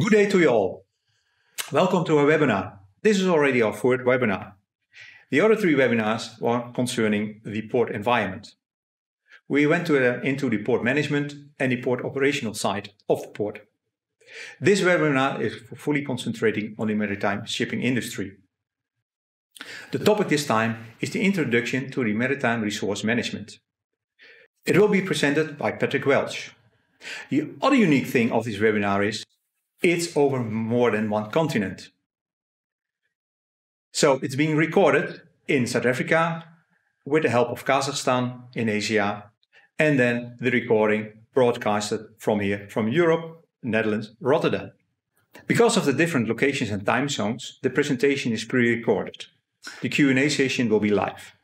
Good day to you all. Welcome to our webinar. This is already our fourth webinar. The other three webinars were concerning the port environment. We went uh, into the port management and the port operational side of the port. This webinar is fully concentrating on the maritime shipping industry. The topic this time is the introduction to the maritime resource management. It will be presented by Patrick Wells. The other unique thing of this webinar is it's over more than one continent. So it's being recorded in South Africa with the help of Kazakhstan in Asia, and then the recording broadcasted from here, from Europe, Netherlands, Rotterdam. Because of the different locations and time zones, the presentation is pre-recorded. The Q&A session will be live.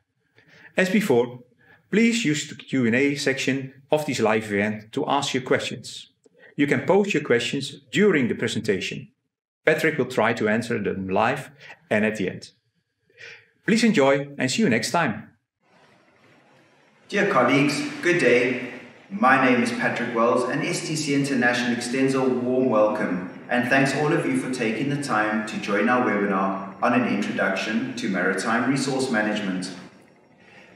As before, please use the Q&A section of this live event to ask your questions. You can post your questions during the presentation. Patrick will try to answer them live and at the end. Please enjoy and see you next time. Dear colleagues, good day. My name is Patrick Wells and STC International extends a warm welcome and thanks all of you for taking the time to join our webinar on an introduction to maritime resource management.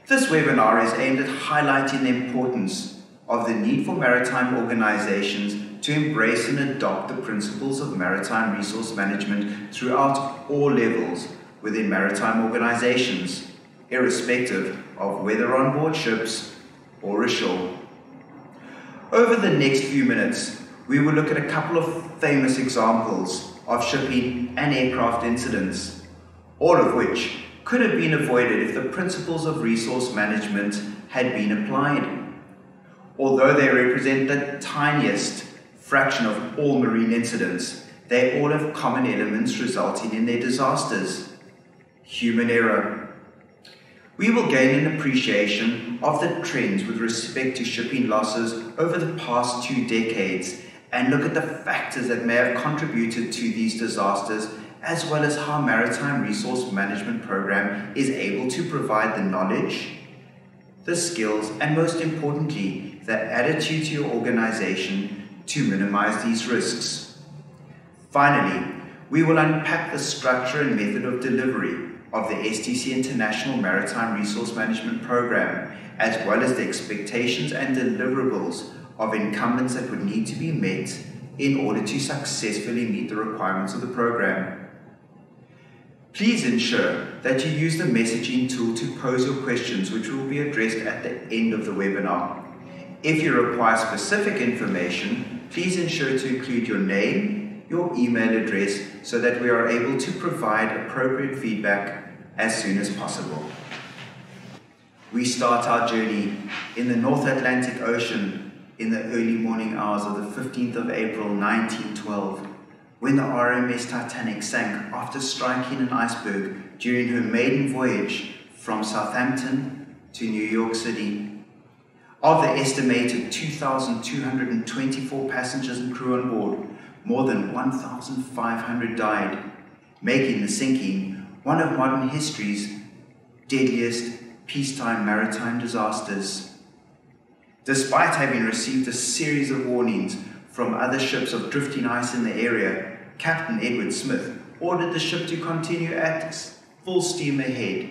This webinar is aimed at highlighting the importance of the need for maritime organizations to embrace and adopt the principles of maritime resource management throughout all levels within maritime organizations, irrespective of whether on board ships or ashore. Over the next few minutes, we will look at a couple of famous examples of shipping and aircraft incidents, all of which could have been avoided if the principles of resource management had been applied. Although they represent the tiniest fraction of all marine incidents, they all have common elements resulting in their disasters. Human error. We will gain an appreciation of the trends with respect to shipping losses over the past two decades and look at the factors that may have contributed to these disasters as well as how Maritime Resource Management Program is able to provide the knowledge, the skills, and most importantly, the attitude to your organization to minimize these risks. Finally, we will unpack the structure and method of delivery of the STC International Maritime Resource Management Program, as well as the expectations and deliverables of incumbents that would need to be met in order to successfully meet the requirements of the program. Please ensure that you use the messaging tool to pose your questions, which will be addressed at the end of the webinar. If you require specific information, please ensure to include your name, your email address, so that we are able to provide appropriate feedback as soon as possible. We start our journey in the North Atlantic Ocean in the early morning hours of the 15th of April 1912, when the RMS Titanic sank after striking an iceberg during her maiden voyage from Southampton to New York City of the estimated 2,224 passengers and crew on board, more than 1,500 died, making the sinking one of modern history's deadliest peacetime maritime disasters. Despite having received a series of warnings from other ships of drifting ice in the area, Captain Edward Smith ordered the ship to continue at full steam ahead,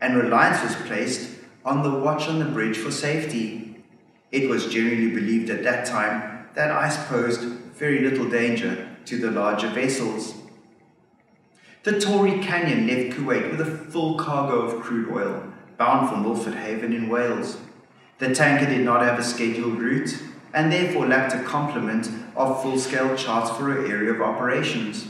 and reliance was placed on the watch on the bridge for safety it was generally believed at that time that ice posed very little danger to the larger vessels. The Torrey Canyon left Kuwait with a full cargo of crude oil, bound for Milford Haven in Wales. The tanker did not have a scheduled route and therefore lacked a complement of full-scale charts for her area of operations.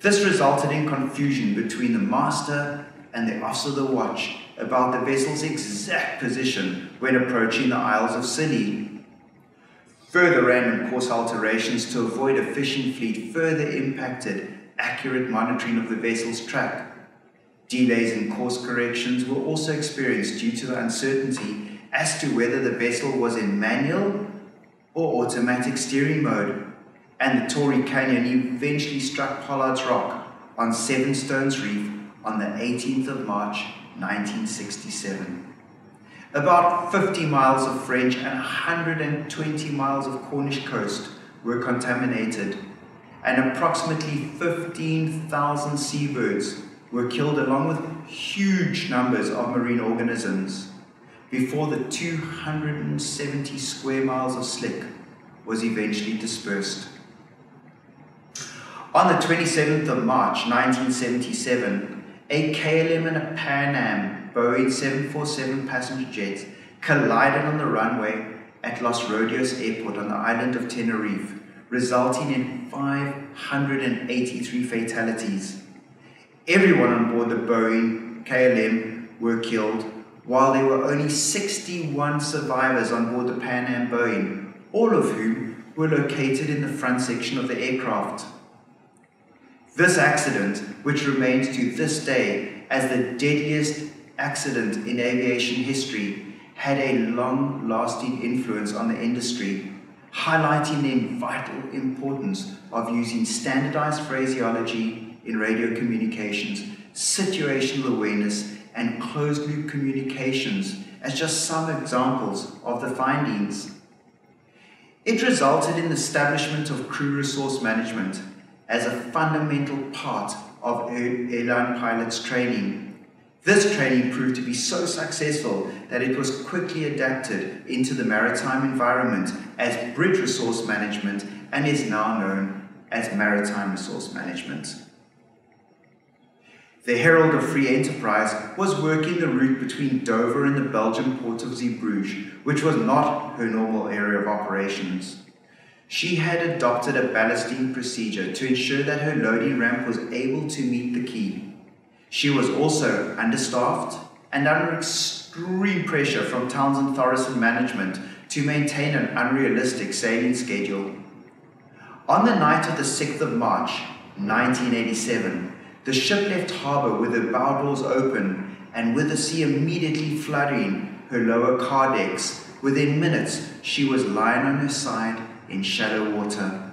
This resulted in confusion between the master and the officer of the watch about the vessel's exact position when approaching the Isles of Scilly. Further random course alterations to avoid a fishing fleet further impacted accurate monitoring of the vessel's track. Delays in course corrections were also experienced due to the uncertainty as to whether the vessel was in manual or automatic steering mode, and the Torrey Canyon eventually struck Pollard's Rock on Seven Stones Reef on the 18th of March 1967. About 50 miles of French and 120 miles of Cornish coast were contaminated, and approximately 15,000 seabirds were killed along with huge numbers of marine organisms before the 270 square miles of slick was eventually dispersed. On the 27th of March 1977, a KLM and a Pan Am Boeing 747 passenger jets collided on the runway at Los Rodeos Airport on the island of Tenerife, resulting in 583 fatalities. Everyone on board the Boeing KLM were killed, while there were only 61 survivors on board the Pan Am Boeing, all of whom were located in the front section of the aircraft. This accident, which remains to this day as the deadliest accident in aviation history, had a long lasting influence on the industry, highlighting the vital importance of using standardized phraseology in radio communications, situational awareness, and closed loop communications as just some examples of the findings. It resulted in the establishment of crew resource management as a fundamental part of airline pilots training this training proved to be so successful that it was quickly adapted into the maritime environment as bridge resource management and is now known as maritime resource management. The Herald of Free Enterprise was working the route between Dover and the Belgian port of Zeebrugge, which was not her normal area of operations. She had adopted a ballasting procedure to ensure that her loading ramp was able to meet the quay. She was also understaffed and under extreme pressure from Townsend Thoresen management to maintain an unrealistic sailing schedule. On the night of the 6th of March, 1987, the ship left harbour with her bow doors open and with the sea immediately flooding her lower car decks. Within minutes, she was lying on her side in shallow water.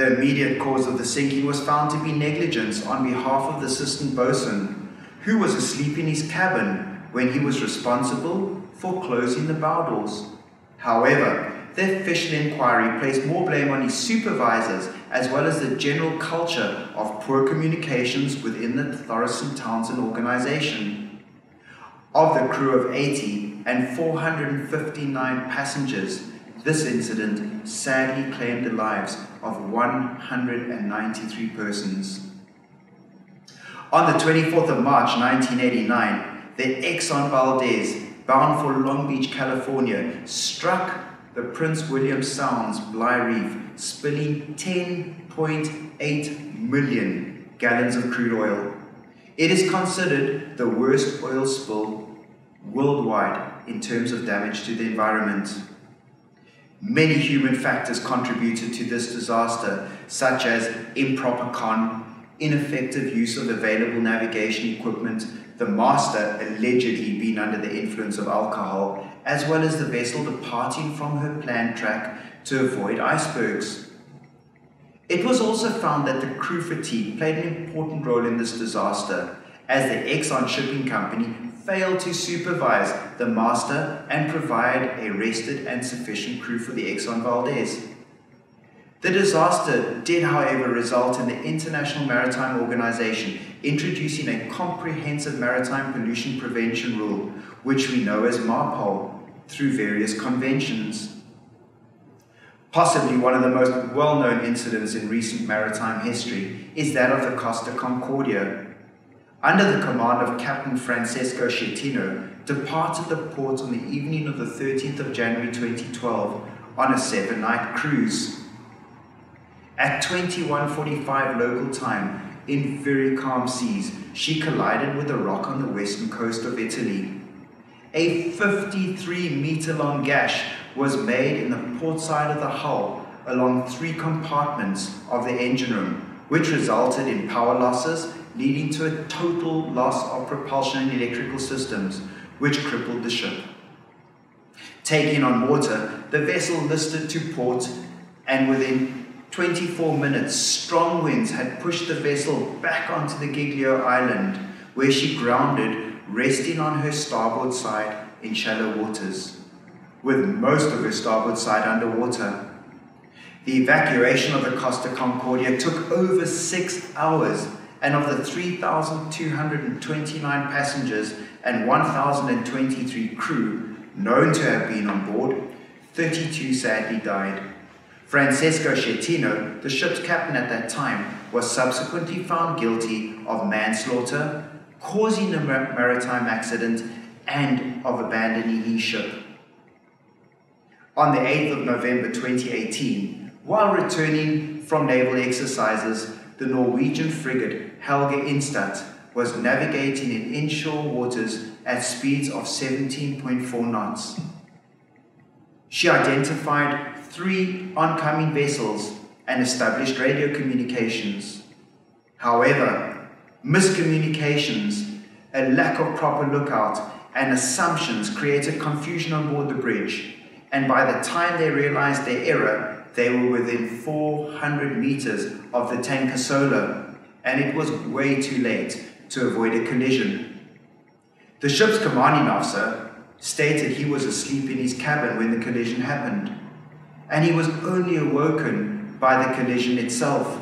The immediate cause of the sinking was found to be negligence on behalf of the assistant boatswain, who was asleep in his cabin when he was responsible for closing the bow doors. However, the official inquiry placed more blame on his supervisors as well as the general culture of poor communications within the Thoresen Townsend organization. Of the crew of 80 and 459 passengers, this incident sadly claimed the lives of 193 persons. On the 24th of March 1989, the Exxon Valdez, bound for Long Beach, California, struck the Prince William Sound's Bligh Reef, spilling 10.8 million gallons of crude oil. It is considered the worst oil spill worldwide in terms of damage to the environment. Many human factors contributed to this disaster, such as improper con, ineffective use of available navigation equipment, the master allegedly being under the influence of alcohol, as well as the vessel departing from her planned track to avoid icebergs. It was also found that the crew fatigue played an important role in this disaster, as the Exxon Shipping Company failed to supervise the master and provide a rested and sufficient crew for the Exxon Valdez. The disaster did, however, result in the International Maritime Organization introducing a comprehensive maritime pollution prevention rule, which we know as MARPOL, through various conventions. Possibly one of the most well known incidents in recent maritime history is that of the Costa Concordia, under the command of Captain Francesco Schettino, departed the port on the evening of the 13th of January 2012 on a seven night cruise. At 21:45 local time, in very calm seas, she collided with a rock on the western coast of Italy. A 53 meter long gash was made in the port side of the hull along three compartments of the engine room, which resulted in power losses leading to a total loss of propulsion and electrical systems, which crippled the ship. Taking on water, the vessel listed to port, and within 24 minutes, strong winds had pushed the vessel back onto the Giglio Island, where she grounded, resting on her starboard side in shallow waters, with most of her starboard side underwater. The evacuation of the Costa Concordia took over six hours, and of the 3,229 passengers and 1,023 crew known to have been on board, 32 sadly died. Francesco Schettino, the ship's captain at that time, was subsequently found guilty of manslaughter, causing a maritime accident, and of abandoning his ship. On the 8th of November 2018, while returning from naval exercises, the Norwegian frigate Helge Ingstad was navigating in inshore waters at speeds of 17.4 knots. She identified three oncoming vessels and established radio communications. However, miscommunications, a lack of proper lookout, and assumptions created confusion on board the bridge, and by the time they realized their error, they were within 400 meters of the tanker Sola, and it was way too late to avoid a collision. The ship's commanding officer stated he was asleep in his cabin when the collision happened, and he was only awoken by the collision itself.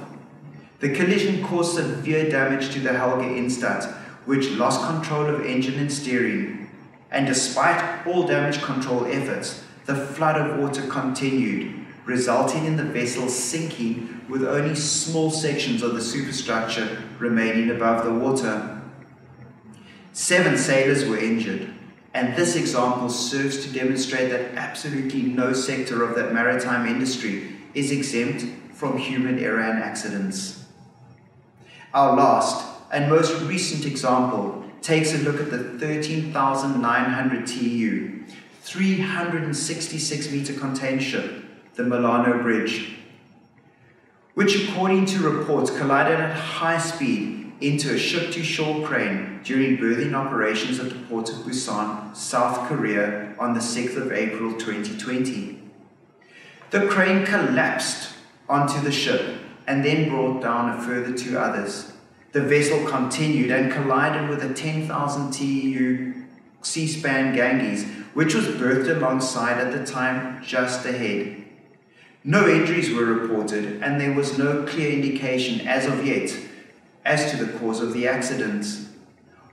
The collision caused severe damage to the Helge Ingstad, which lost control of engine and steering. And despite all damage control efforts, the flood of water continued, resulting in the vessel sinking with only small sections of the superstructure remaining above the water. Seven sailors were injured, and this example serves to demonstrate that absolutely no sector of the maritime industry is exempt from human error and accidents. Our last and most recent example takes a look at the 13,900 TEU, 366 meter container ship, the Milano Bridge, which, according to reports, collided at high speed into a ship to shore crane during berthing operations at the port of Busan, South Korea, on the 6th of April 2020. The crane collapsed onto the ship and then brought down a further two others. The vessel continued and collided with a 10,000 TEU Seaspan Ganges, which was berthed alongside at the time just ahead. No injuries were reported, and there was no clear indication as of yet as to the cause of the accident.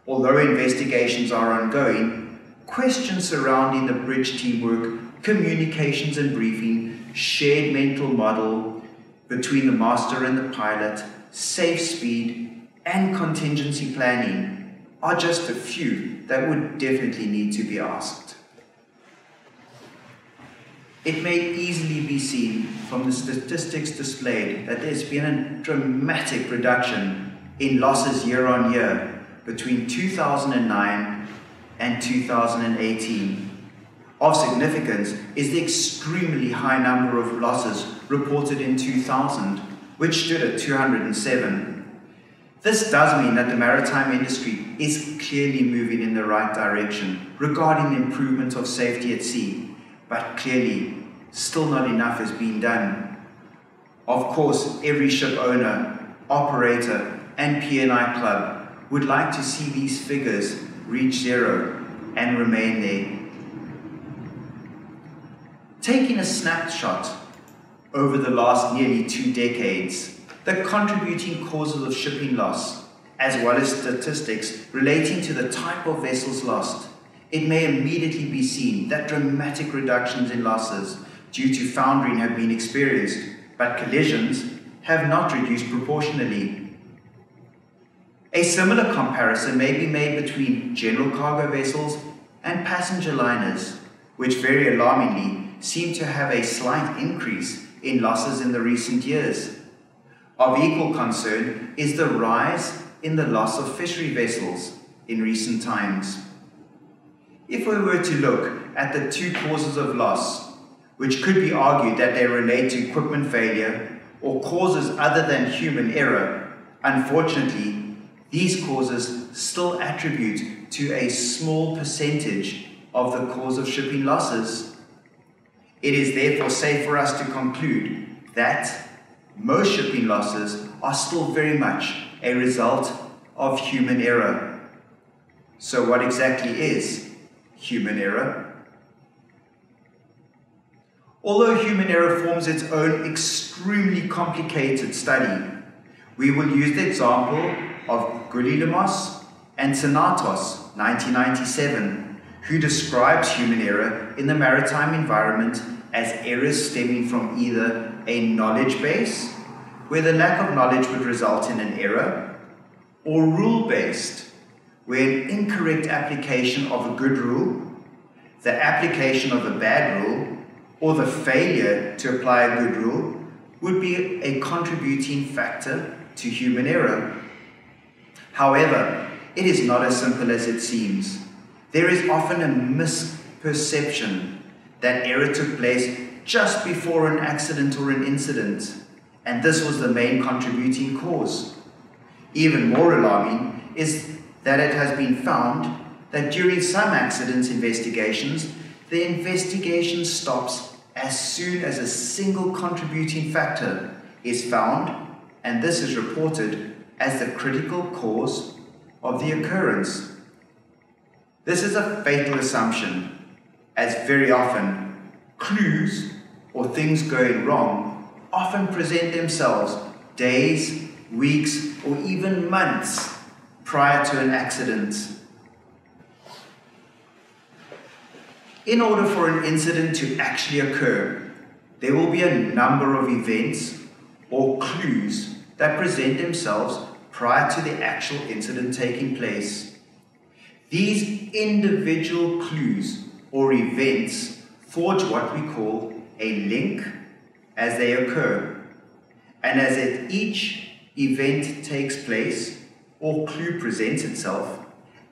Although investigations are ongoing, questions surrounding the bridge teamwork, communications and briefing, shared mental model between the master and the pilot, safe speed, and contingency planning are just a few that would definitely need to be asked. It may easily be seen from the statistics displayed that there's been a dramatic reduction in losses year on year between 2009 and 2018. Of significance is the extremely high number of losses reported in 2000, which stood at 207. This does mean that the maritime industry is clearly moving in the right direction regarding the improvement of safety at sea, but clearly still not enough is being done. Of course, every ship owner, operator, and P&I club would like to see these figures reach zero and remain there. Taking a snapshot over the last nearly two decades, the contributing causes of shipping loss, as well as statistics relating to the type of vessels lost, it may immediately be seen that dramatic reductions in losses due to foundering have been experienced, but collisions have not reduced proportionally. A similar comparison may be made between general cargo vessels and passenger liners, which very alarmingly seem to have a slight increase in losses in the recent years. Of equal concern is the rise in the loss of fishery vessels in recent times. If we were to look at the two causes of loss, which could be argued that they relate to equipment failure or causes other than human error, unfortunately, these causes still attribute to a small percentage of the cause of shipping losses. It is therefore safe for us to conclude that most shipping losses are still very much a result of human error. So, what exactly is human error? Although human error forms its own extremely complicated study, we will use the example of Goulielmos and Sinatos, 1997, who describes human error in the maritime environment as errors stemming from either a knowledge base, where the lack of knowledge would result in an error, or rule based, where an incorrect application of a good rule, the application of a bad rule, or the failure to apply a good rule would be a contributing factor to human error. However, it is not as simple as it seems. There is often a misperception that error took place just before an accident or an incident, and this was the main contributing cause. Even more alarming is that it has been found that during some accidents investigations, the investigation stops as soon as a single contributing factor is found, and this is reported as the critical cause of the occurrence. This is a fatal assumption, as very often clues or things going wrong often present themselves days, weeks, or even months prior to an accident. In order for an incident to actually occur, there will be a number of events or clues that present themselves prior to the actual incident taking place. These individual clues or events forge what we call a link as they occur. And as each event takes place or clue presents itself,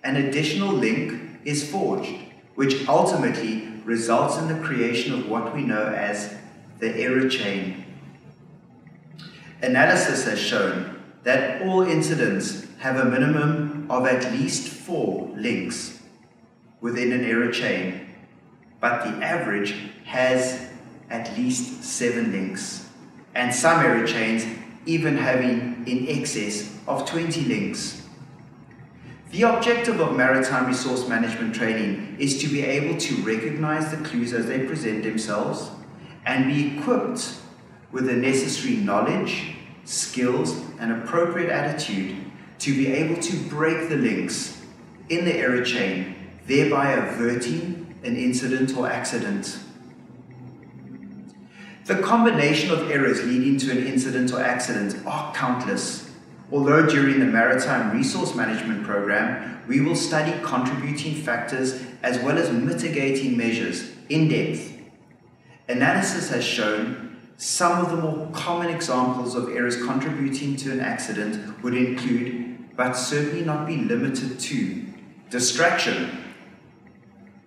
an additional link is forged which ultimately results in the creation of what we know as the error chain. Analysis has shown that all incidents have a minimum of at least four links within an error chain, but the average has at least seven links, and some error chains even having in excess of 20 links. The objective of maritime resource management training is to be able to recognize the clues as they present themselves and be equipped with the necessary knowledge, skills, and appropriate attitude to be able to break the links in the error chain, thereby averting an incident or accident. The combination of errors leading to an incident or accident are countless Although during the Maritime Resource Management Program, we will study contributing factors as well as mitigating measures in depth. Analysis has shown some of the more common examples of errors contributing to an accident would include, but certainly not be limited to, distraction,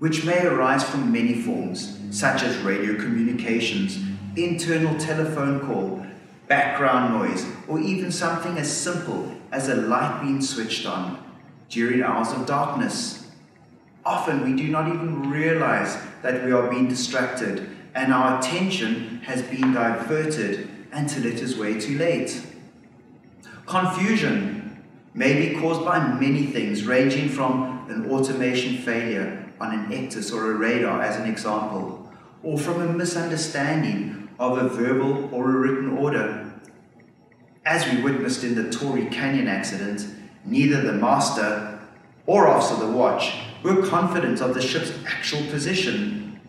which may arise from many forms, such as radio communications, internal telephone call, background noise, or even something as simple as a light being switched on during hours of darkness. Often we do not even realize that we are being distracted and our attention has been diverted until it is way too late. Confusion may be caused by many things, ranging from an automation failure on an ECDIS or a radar, as an example, or from a misunderstanding of a verbal or a written order. As we witnessed in the Torrey Canyon accident, neither the master or officer of the watch were confident of the ship's actual position,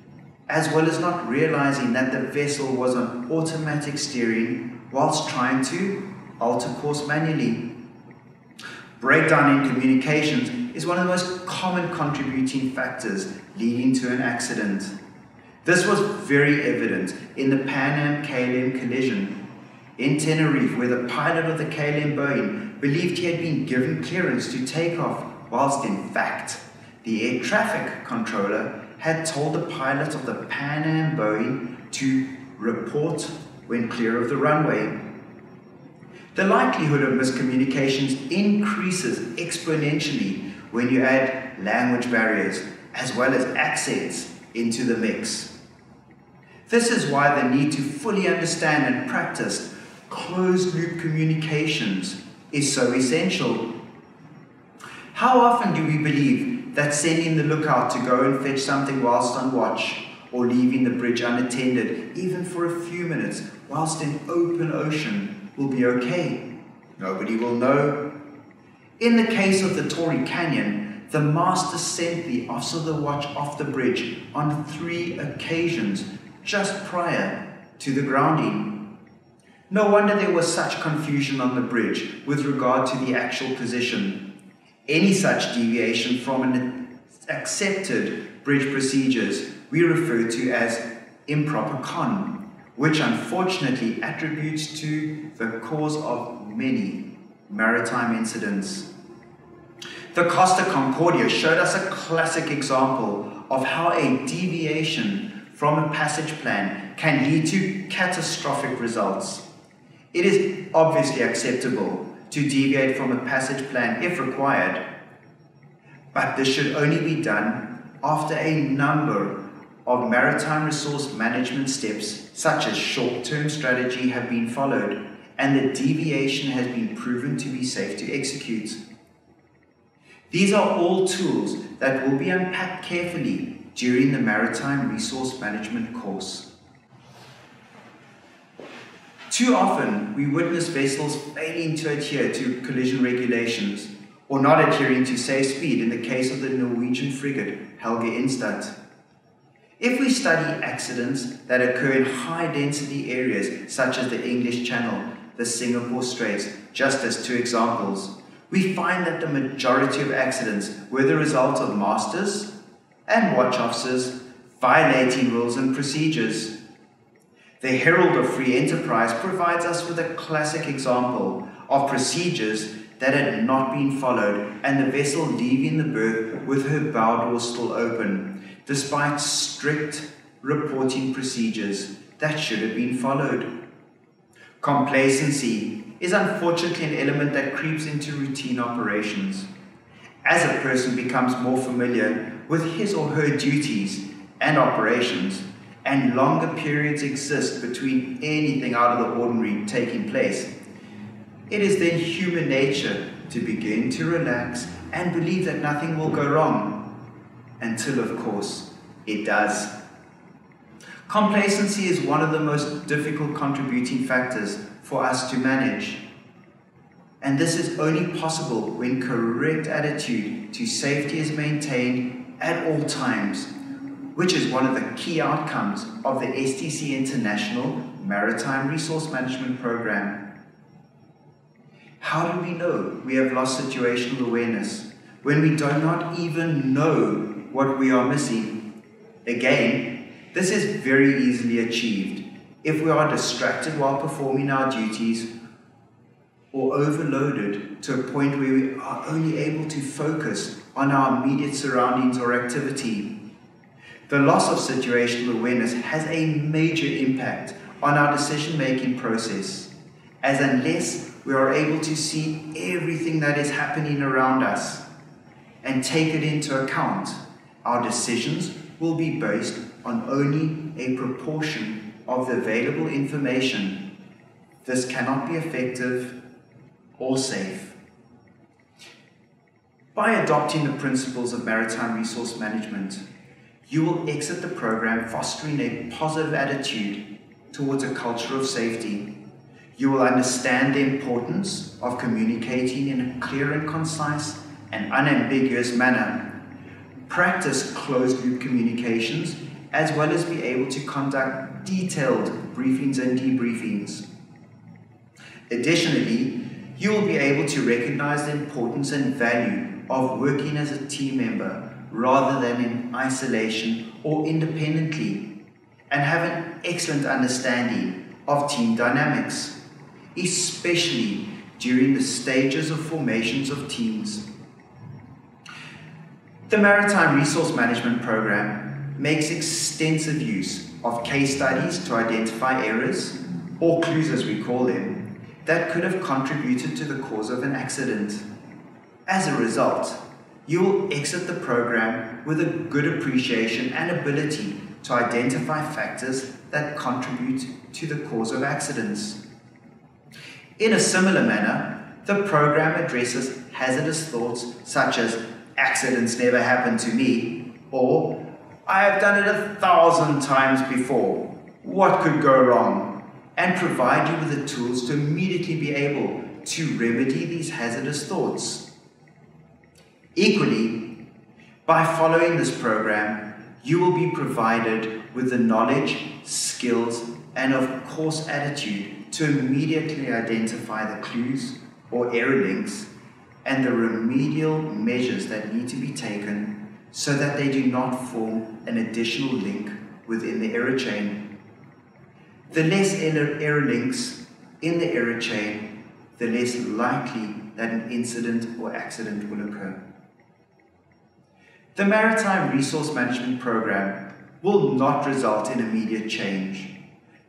as well as not realizing that the vessel was on automatic steering whilst trying to alter course manually. Breakdown in communications is one of the most common contributing factors leading to an accident. This was very evident in the Pan Am KLM collision in Tenerife, where the pilot of the KLM Boeing believed he had been given clearance to take off, whilst in fact, the air traffic controller had told the pilot of the Pan Am Boeing to report when clear of the runway. The likelihood of miscommunications increases exponentially when you add language barriers as well as accents into the mix. This is why the need to fully understand and practice closed loop communications is so essential. How often do we believe that sending the lookout to go and fetch something whilst on watch, or leaving the bridge unattended, even for a few minutes, whilst in open ocean, will be okay. Nobody will know. In the case of the Torrey Canyon, the master sent the officer of the watch off the bridge on three occasions just prior to the grounding. No wonder there was such confusion on the bridge with regard to the actual position. Any such deviation from an accepted bridge procedures we refer to as improper con, which unfortunately attributes to the cause of many maritime incidents. The Costa Concordia showed us a classic example of how a deviation from a passage plan can lead to catastrophic results. It is obviously acceptable to deviate from a passage plan if required, but this should only be done after a number of maritime resource management steps, such as short term strategy, have been followed and the deviation has been proven to be safe to execute. These are all tools that will be unpacked carefully during the Maritime Resource Management course. Too often, we witness vessels failing to adhere to collision regulations or not adhering to safe speed in the case of the Norwegian frigate Helge Ingstad. If we study accidents that occur in high density areas such as the English Channel, the Singapore Straits, just as two examples, we find that the majority of accidents were the result of masters and watch officers violating rules and procedures. The Herald of Free Enterprise provides us with a classic example of procedures that had not been followed and the vessel leaving the berth with her bow door still open, despite strict reporting procedures that should have been followed. Complacency is unfortunately an element that creeps into routine operations. As a person becomes more familiar with his or her duties and operations, and longer periods exist between anything out of the ordinary taking place, it is then human nature to begin to relax and believe that nothing will go wrong, until, of course, it does. Complacency is one of the most difficult contributing factors for us to manage. And this is only possible when correct attitude to safety is maintained at all times, which is one of the key outcomes of the STC International Maritime Resource Management Program. How do we know we have lost situational awareness when we do not even know what we are missing? Again, this is very easily achieved if we are distracted while performing our duties or overloaded to a point where we are only able to focus on our immediate surroundings or activity. The loss of situational awareness has a major impact on our decision making process, as unless we are able to see everything that is happening around us and take it into account, our decisions will be based on only a proportion of the available information, this cannot be effective or safe. By adopting the principles of maritime resource management, you will exit the program fostering a positive attitude towards a culture of safety. You will understand the importance of communicating in a clear and concise and unambiguous manner. Practice closed loop communications as well as be able to conduct detailed briefings and debriefings. Additionally, you will be able to recognize the importance and value of working as a team member rather than in isolation or independently, and have an excellent understanding of team dynamics, especially during the stages of formations of teams. The Maritime Resource Management Program makes extensive use of case studies to identify errors, or clues as we call them, that could have contributed to the cause of an accident. As a result, you will exit the program with a good appreciation and ability to identify factors that contribute to the cause of accidents. In a similar manner, the program addresses hazardous thoughts such as accidents never happen to me or I have done it a thousand times before. What could go wrong? And provide you with the tools to immediately be able to remedy these hazardous thoughts. Equally, by following this program, you will be provided with the knowledge, skills, and of course attitude to immediately identify the clues or error links and the remedial measures that need to be taken so that they do not form an additional link within the error chain. The less error links in the error chain, the less likely that an incident or accident will occur. The Maritime Resource Management Program will not result in immediate change.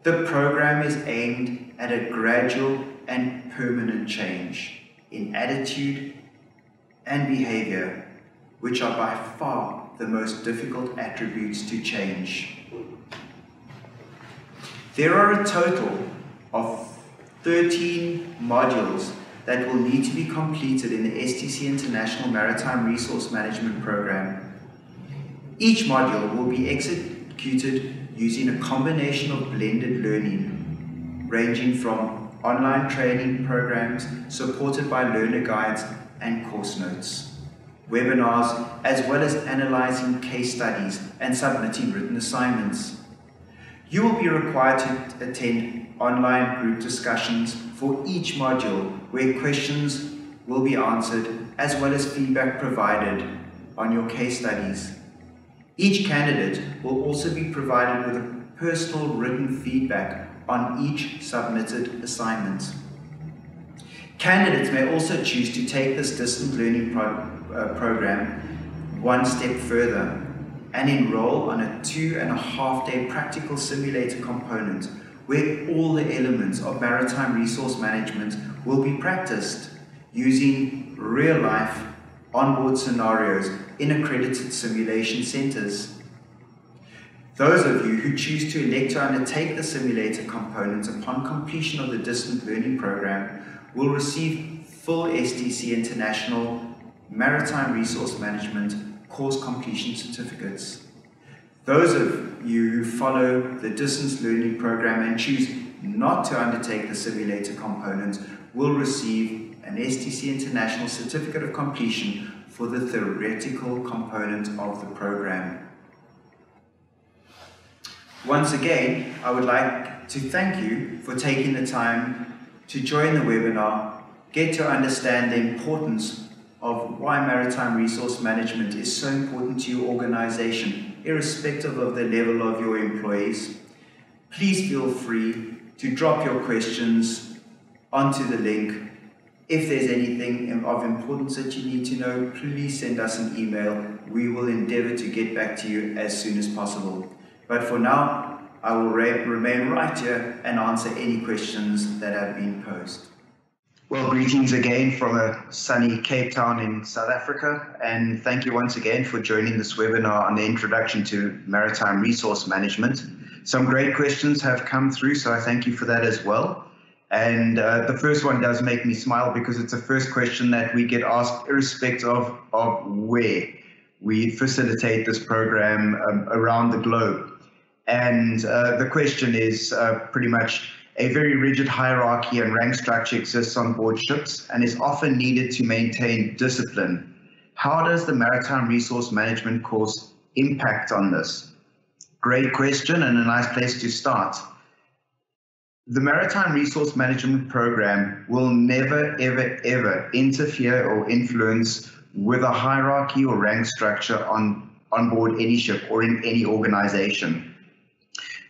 The program is aimed at a gradual and permanent change in attitude and behavior, which are by far the most difficult attributes to change. There are a total of 13 modules that will need to be completed in the STC International Maritime Resource Management Program. Each module will be executed using a combination of blended learning, ranging from online training programs supported by learner guides and course notes, webinars, as well as analyzing case studies and submitting written assignments. You will be required to attend online group discussions for each module where questions will be answered as well as feedback provided on your case studies. Each candidate will also be provided with a personal written feedback on each submitted assignment. Candidates may also choose to take this distance learning pro uh, program one step further and enroll on a two and a half day practical simulator component where all the elements of maritime resource management will be practiced using real life onboard scenarios in accredited simulation centers. Those of you who choose to elect to undertake the simulator component upon completion of the distant learning program will receive full STC International Maritime Resource Management course completion certificates. Those of you who follow the distance learning program and choose not to undertake the simulator component will receive an STC International Certificate of Completion for the theoretical component of the program. Once again, I would like to thank you for taking the time to join the webinar, get to understand the importance of why maritime resource management is so important to your organization irrespective of the level of your employees. Please feel free to drop your questions onto the link. If there's anything of importance that you need to know, please send us an email. We will endeavor to get back to you as soon as possible. But for now, I will remain right here and answer any questions that have been posed. Well, greetings again from a sunny Cape Town in South Africa, and thank you once again for joining this webinar on the introduction to maritime resource management. Some great questions have come through, so I thank you for that as well. And uh, the first one does make me smile because it's the first question that we get asked irrespective of, of where we facilitate this program um, around the globe. And uh, the question is uh, pretty much a very rigid hierarchy and rank structure exists on board ships and is often needed to maintain discipline. How does the Maritime Resource Management course impact on this? Great question and a nice place to start. The Maritime Resource Management Program will never, ever, ever interfere or influence with a hierarchy or rank structure on, on board any ship or in any organization.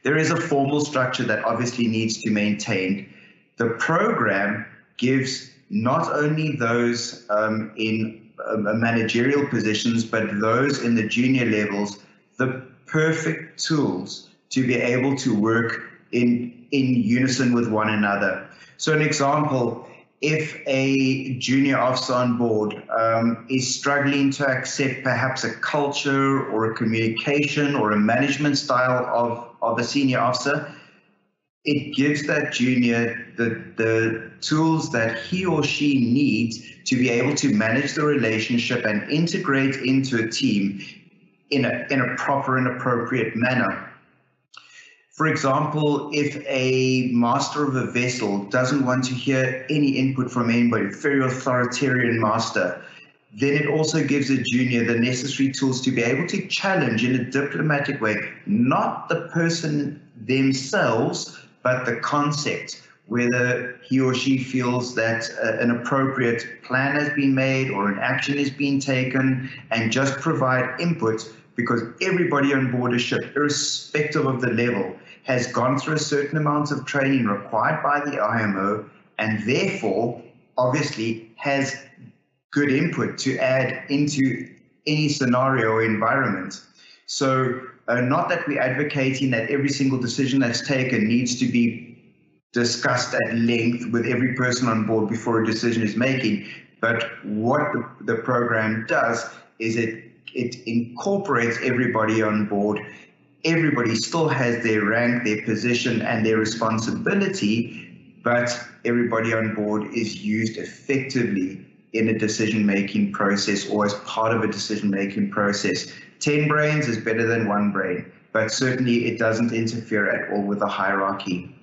There is a formal structure that obviously needs to maintain. The program gives not only those um, in um, managerial positions, but those in the junior levels, the perfect tools to be able to work in, in unison with one another. So an example, if a junior officer on board um, is struggling to accept perhaps a culture or a communication or a management style of, of a senior officer, it gives that junior the, the tools that he or she needs to be able to manage the relationship and integrate into a team in a, in a proper and appropriate manner. For example, if a master of a vessel doesn't want to hear any input from anybody, very authoritarian master, then it also gives a junior the necessary tools to be able to challenge in a diplomatic way, not the person themselves, but the concept, whether he or she feels that uh, an appropriate plan has been made or an action is being taken, and just provide input because everybody on board a ship, irrespective of the level, has gone through a certain amount of training required by the IMO and therefore obviously has good input to add into any scenario or environment. So, uh, not that we're advocating that every single decision that's taken needs to be discussed at length with every person on board before a decision is making, but what the, the program does is it it incorporates everybody on board. Everybody still has their rank, their position, and their responsibility, but everybody on board is used effectively in a decision making process or as part of a decision making process. 10 brains is better than one brain, but certainly it doesn't interfere at all with the hierarchy.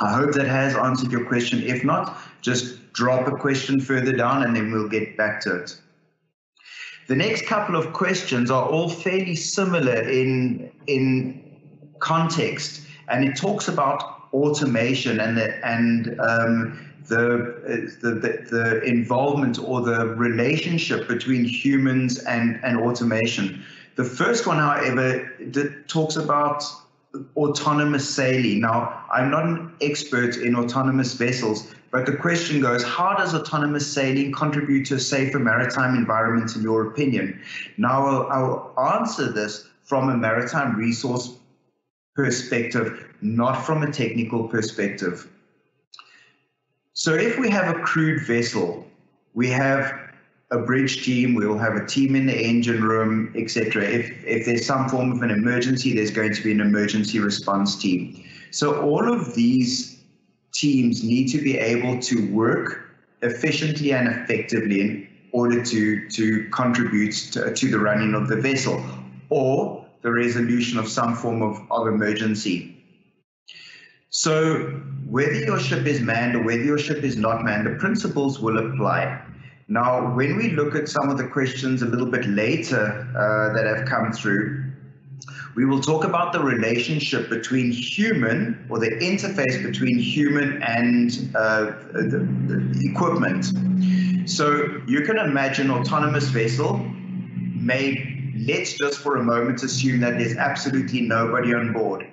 I hope that has answered your question. If not, just drop a question further down and then we'll get back to it. The next couple of questions are all fairly similar in, in context, and it talks about automation and the, and um, the, the, the, involvement or the relationship between humans and, and automation. The first one, however, that talks about autonomous sailing. Now, I'm not an expert in autonomous vessels, but the question goes how does autonomous sailing contribute to a safer maritime environment, in your opinion? Now, I'll, I'll answer this from a maritime resource perspective, not from a technical perspective. So if we have a crewed vessel, we have a bridge team, we will have a team in the engine room, etc. If if there's some form of an emergency, there's going to be an emergency response team. So all of these teams need to be able to work efficiently and effectively in order to to contribute to, to the running of the vessel or the resolution of some form of, of emergency. So whether your ship is manned or whether your ship is not manned, the principles will apply. Now, when we look at some of the questions a little bit later uh, that have come through, we will talk about the relationship between human or the interface between human and uh, the, the equipment. So you can imagine autonomous vessel may, let's just for a moment assume that there's absolutely nobody on board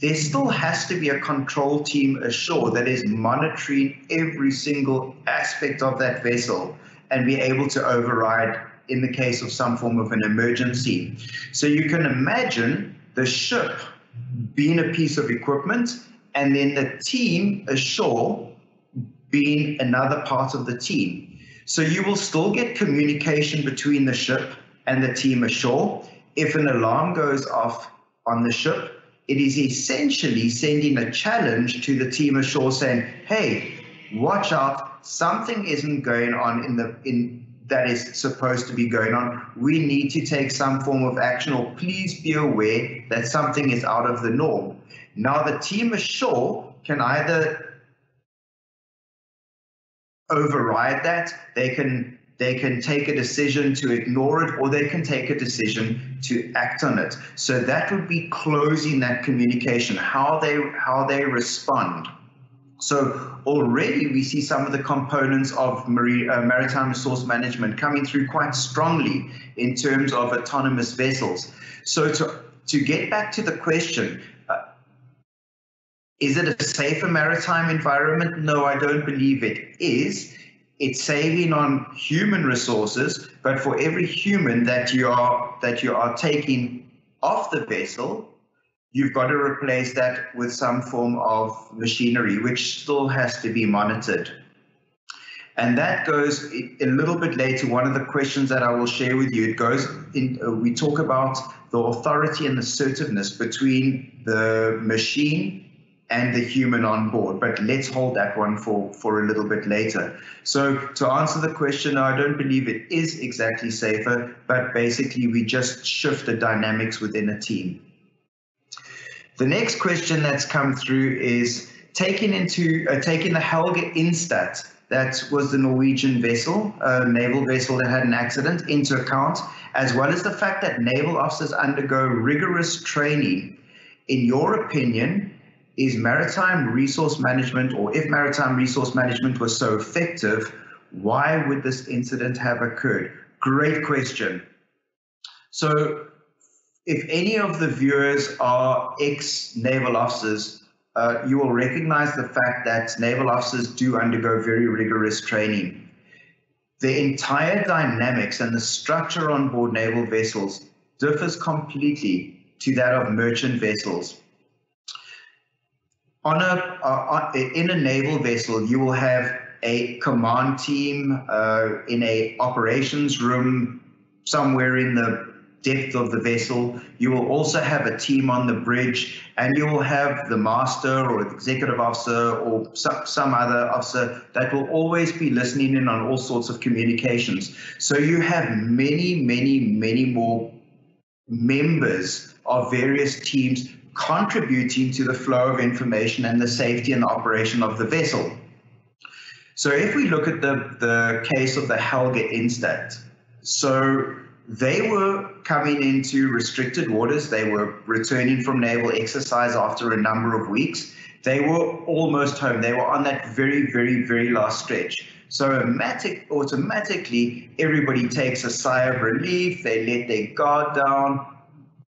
there still has to be a control team ashore that is monitoring every single aspect of that vessel and be able to override in the case of some form of an emergency. So you can imagine the ship being a piece of equipment and then the team ashore being another part of the team. So you will still get communication between the ship and the team ashore. If an alarm goes off on the ship, it is essentially sending a challenge to the team ashore saying, hey, watch out, something isn't going on in the in that is supposed to be going on. We need to take some form of action, or please be aware that something is out of the norm. Now, the team ashore can either override that, they can they can take a decision to ignore it or they can take a decision to act on it. So that would be closing that communication how they how they respond. So already we see some of the components of uh, maritime resource management coming through quite strongly in terms of autonomous vessels. So to to get back to the question uh, is it a safer maritime environment? No i don't believe it is it's saving on human resources, but for every human that you are that you are taking off the vessel, you've got to replace that with some form of machinery, which still has to be monitored. And that goes a little bit later. One of the questions that I will share with you, it goes in, uh, we talk about the authority and assertiveness between the machine and the human on board. But let's hold that one for, for a little bit later. So, to answer the question, I don't believe it is exactly safer, but basically, we just shift the dynamics within a team. The next question that's come through is taking into uh, taking the Helge Ingstad, that was the Norwegian vessel, a naval vessel that had an accident, into account, as well as the fact that naval officers undergo rigorous training. In your opinion, is maritime resource management, or if maritime resource management was so effective, why would this incident have occurred? Great question. So, if any of the viewers are ex naval officers, uh, you will recognize the fact that naval officers do undergo very rigorous training. The entire dynamics and the structure on board naval vessels differs completely to that of merchant vessels on a uh, in a naval vessel, you will have a command team uh, in a operations room somewhere in the depth of the vessel. You will also have a team on the bridge, and you will have the master or executive officer or some, some other officer that will always be listening in on all sorts of communications. So you have many, many, many more members of various teams contributing to the flow of information and the safety and operation of the vessel. So if we look at the, the case of the Helge Ingstad, so they were coming into restricted waters. They were returning from naval exercise after a number of weeks. They were almost home. They were on that very, very, very last stretch. So automatic, automatically, everybody takes a sigh of relief. They let their guard down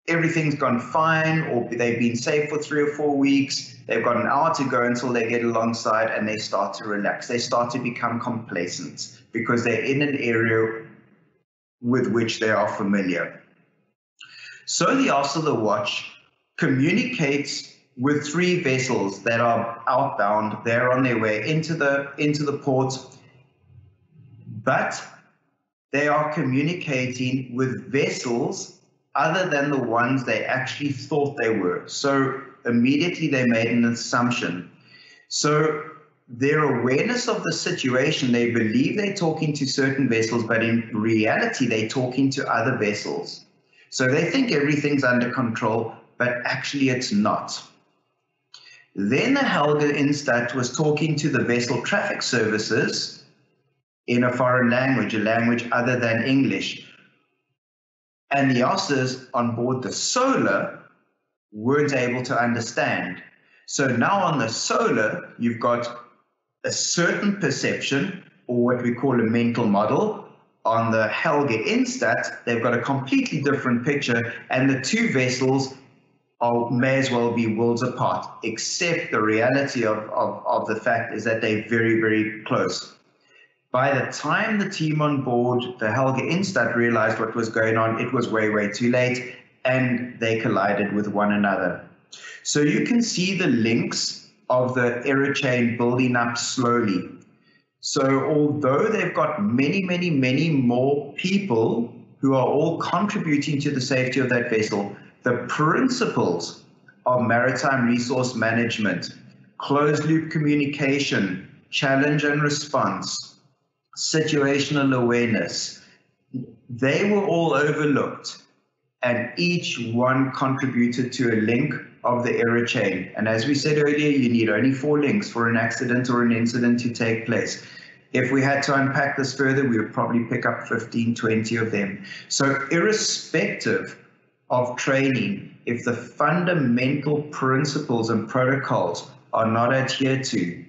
everything's gone fine or they've been safe for three or four weeks they've got an hour to go until they get alongside and they start to relax. They start to become complacent because they're in an area with which they are familiar. So the officer of the watch communicates with three vessels that are outbound. They're on their way into the into the port but they are communicating with vessels other than the ones they actually thought they were. So immediately they made an assumption. So their awareness of the situation, they believe they're talking to certain vessels, but in reality, they're talking to other vessels. So they think everything's under control, but actually it's not. Then the Helge Ingstad was talking to the vessel traffic services in a foreign language, a language other than English and the officers on board the Sola weren't able to understand. So now on the Sola, you've got a certain perception, or what we call a mental model. On the Helge Ingstad, they've got a completely different picture, and the two vessels are, may as well be worlds apart, except the reality of, of, of the fact is that they're very, very close. By the time the team on board, the Helge Ingstad, realized what was going on, it was way, way too late, and they collided with one another. So you can see the links of the error chain building up slowly. So although they've got many, many, many more people who are all contributing to the safety of that vessel, the principles of maritime resource management, closed loop communication, challenge and response, situational awareness, they were all overlooked and each one contributed to a link of the error chain. And as we said earlier, you need only four links for an accident or an incident to take place. If we had to unpack this further, we would probably pick up 15, 20 of them. So, irrespective of training, if the fundamental principles and protocols are not adhered to,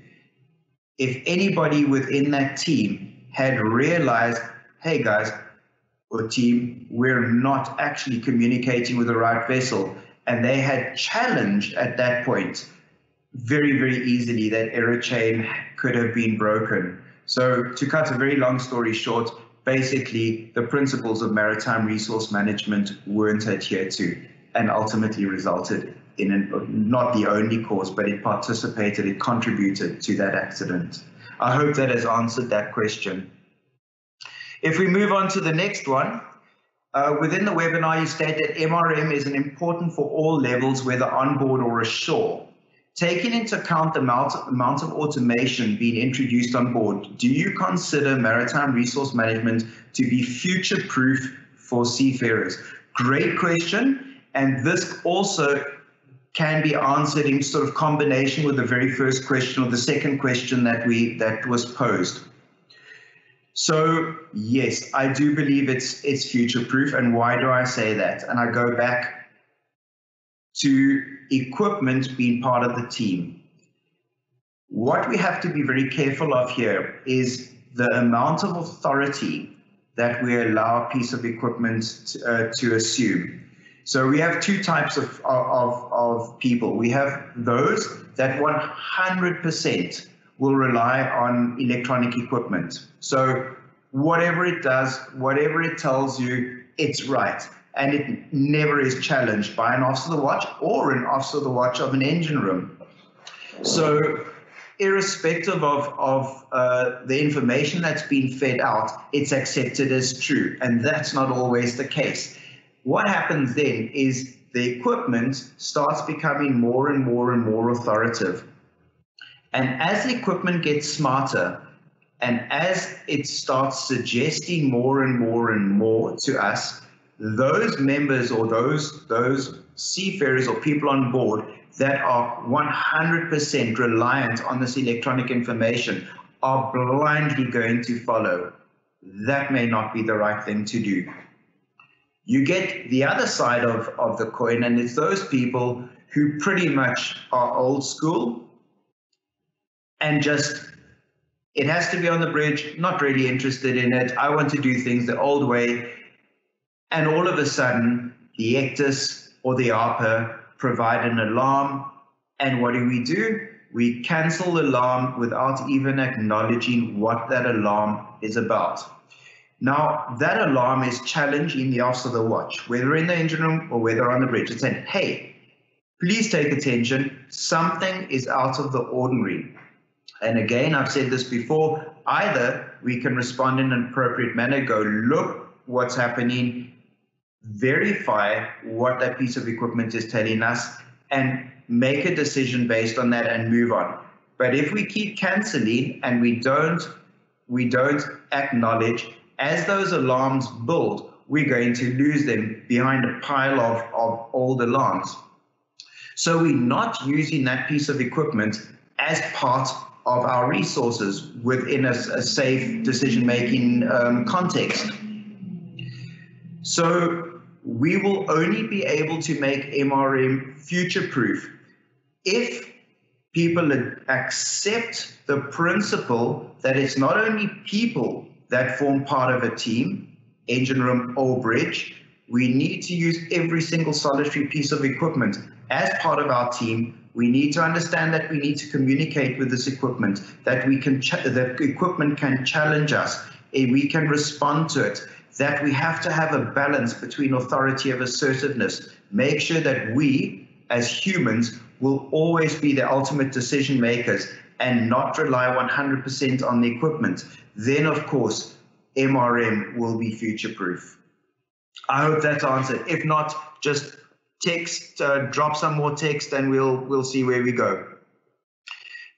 if anybody within that team had realized, hey guys, or team, we're not actually communicating with the right vessel. And they had challenged at that point very, very easily that error chain could have been broken. So, to cut a very long story short, basically the principles of maritime resource management weren't adhered to and ultimately resulted in an, not the only cause, but it participated, it contributed to that accident. I hope that has answered that question. If we move on to the next one, uh, within the webinar, you state that MRM is an important for all levels, whether on board or ashore. Taking into account the amount, amount of automation being introduced on board, do you consider maritime resource management to be future proof for seafarers? Great question. And this also can be answered in sort of combination with the very first question or the second question that we that was posed. So yes, I do believe it's it's future proof. And why do I say that? And I go back to equipment being part of the team. What we have to be very careful of here is the amount of authority that we allow a piece of equipment to, uh, to assume. So we have two types of, of, of people. We have those that 100% will rely on electronic equipment. So whatever it does, whatever it tells you, it's right. And it never is challenged by an officer of the watch or an officer of the watch of an engine room. So irrespective of, of uh, the information that's been fed out, it's accepted as true. And that's not always the case. What happens then is the equipment starts becoming more and more and more authoritative. And as the equipment gets smarter, and as it starts suggesting more and more and more to us, those members or those those seafarers or people on board that are 100% reliant on this electronic information are blindly going to follow. That may not be the right thing to do. You get the other side of, of the coin, and it's those people who pretty much are old school and just it has to be on the bridge, not really interested in it. I want to do things the old way. And all of a sudden, the ECDIS or the ARPA provide an alarm. And what do we do? We cancel the alarm without even acknowledging what that alarm is about. Now, that alarm is challenging the officer of the watch, whether in the engine room or whether on the bridge. It's saying, hey, please take attention. Something is out of the ordinary. And again, I've said this before either we can respond in an appropriate manner, go look what's happening, verify what that piece of equipment is telling us, and make a decision based on that and move on. But if we keep canceling and we don't we don't acknowledge as those alarms build, we're going to lose them behind a pile of, of old alarms. So we're not using that piece of equipment as part of our resources within a, a safe decision making um, context. So we will only be able to make MRM future proof if people accept the principle that it's not only people that form part of a team, engine room or bridge, we need to use every single solitary piece of equipment as part of our team. We need to understand that we need to communicate with this equipment, that we can that equipment can challenge us, we can respond to it, that we have to have a balance between authority of assertiveness. Make sure that we, as humans, will always be the ultimate decision makers and not rely 100% on the equipment then of course MRM will be future proof. I hope that's answered. If not, just text, uh, drop some more text, and we'll we'll see where we go.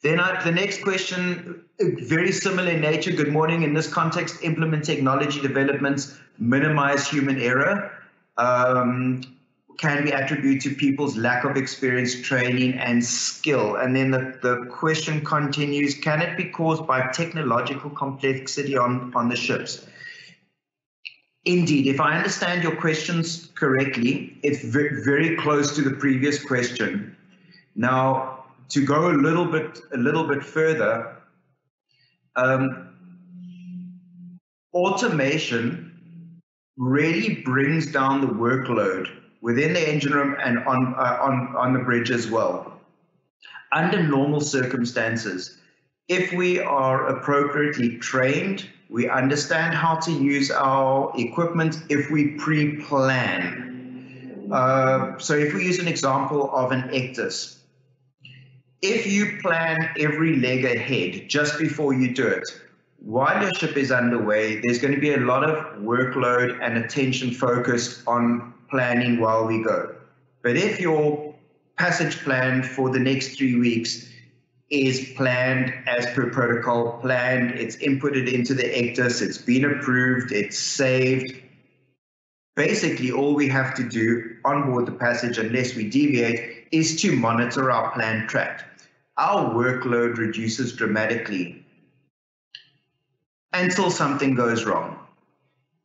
Then uh, the next question, very similar in nature. Good morning. In this context, implement technology developments, minimize human error. Um, can be attributed to people's lack of experience, training, and skill. And then the, the question continues can it be caused by technological complexity on, on the ships? Indeed, if I understand your questions correctly, it's very close to the previous question. Now, to go a little bit a little bit further, um, automation really brings down the workload within the engine room and on, uh, on, on the bridge as well. Under normal circumstances, if we are appropriately trained, we understand how to use our equipment if we pre plan. Uh, so, if we use an example of an ECDIS, if you plan every leg ahead just before you do it, while your ship is underway, there's going to be a lot of workload and attention focused on planning while we go. But if your passage plan for the next three weeks is planned as per protocol, planned, it's inputted into the ECDIS, it's been approved, it's saved. Basically, all we have to do on board the passage, unless we deviate, is to monitor our planned track. Our workload reduces dramatically until something goes wrong.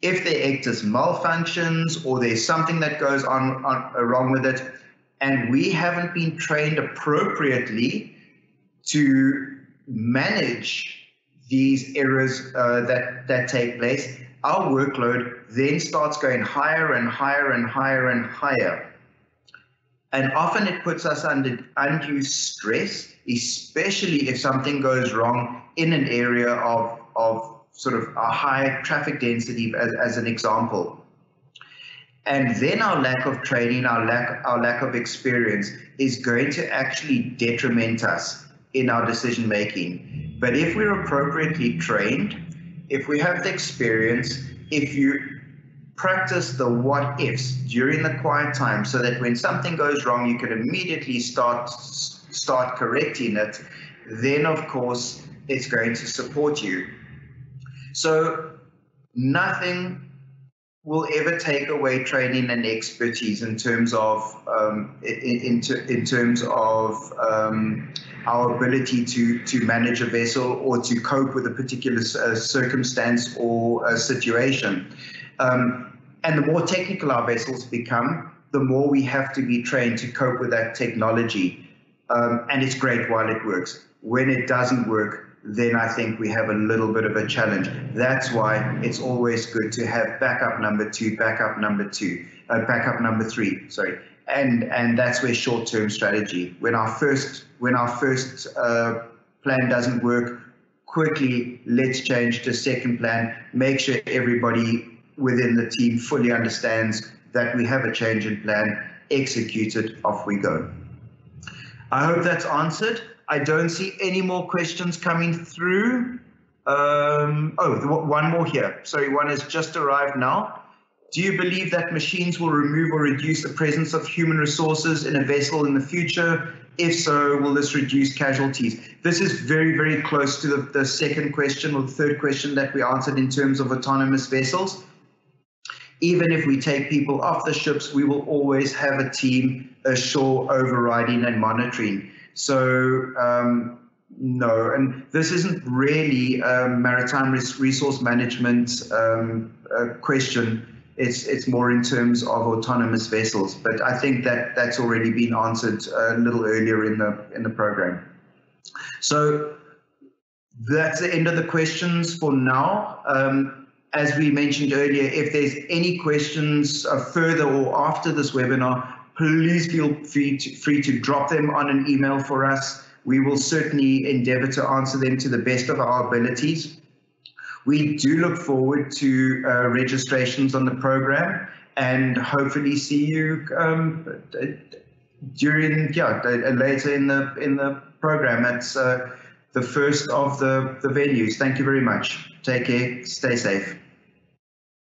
If the ECDIS malfunctions or there's something that goes on, on wrong with it, and we haven't been trained appropriately to manage these errors uh, that, that take place, our workload then starts going higher and higher and higher and higher. And often it puts us under undue stress, especially if something goes wrong in an area of, of sort of a high traffic density, as, as an example. And then our lack of training, our lack, our lack of experience is going to actually detriment us in our decision making. But if we're appropriately trained, if we have the experience, if you practice the what ifs during the quiet time so that when something goes wrong you can immediately start start correcting it then of course it's going to support you so nothing will ever take away training and expertise in terms of um, in, in, in, terms of um, our ability to to manage a vessel or to cope with a particular uh, circumstance or situation. Um, and the more technical our vessels become, the more we have to be trained to cope with that technology. Um, and it's great while it works. When it doesn't work, then I think we have a little bit of a challenge. That's why it's always good to have backup number two, backup number two, uh, backup number three. Sorry, and and that's where short-term strategy. When our first when our first uh, plan doesn't work, quickly let's change to second plan. Make sure everybody within the team fully understands that we have a change in plan. Execute it. Off we go. I hope that's answered. I don't see any more questions coming through. Um, oh, one more here. Sorry, one has just arrived now. Do you believe that machines will remove or reduce the presence of human resources in a vessel in the future? If so, will this reduce casualties? This is very, very close to the, the second question or the third question that we answered in terms of autonomous vessels. Even if we take people off the ships, we will always have a team ashore overriding and monitoring. So um, no, and this isn't really a maritime resource management um, question. It's it's more in terms of autonomous vessels, but I think that that's already been answered a little earlier in the in the program. So that's the end of the questions for now. Um, as we mentioned earlier, if there's any questions uh, further or after this webinar, please feel free to, free to drop them on an email for us. We will certainly endeavor to answer them to the best of our abilities. We do look forward to uh, registrations on the program and hopefully see you um, during yeah later in the in the program. It's uh, the first of the the venues. Thank you very much. Take care. Stay safe.